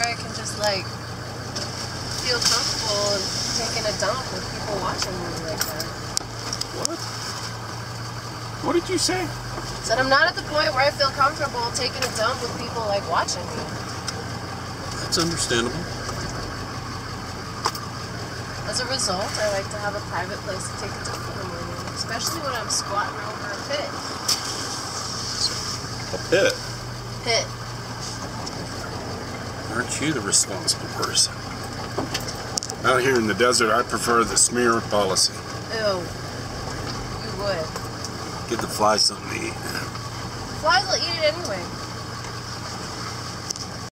I can just like feel comfortable taking a dump with people watching me like that. What? What did you say? Said I'm not at the point where I feel comfortable taking a dump with people like watching me. That's understandable. As a result, I like to have a private place to take a dump in the morning, especially when I'm squatting over a pit. A pit. Pit. Aren't you the responsible person? Out here in the desert, I prefer the smear policy. Ew. You would. Give the flies something to eat. Flies will eat it anyway.